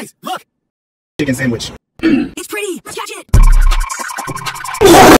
Guys, look! Chicken sandwich. It's pretty. Let's catch it.